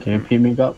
Can't you pick me up?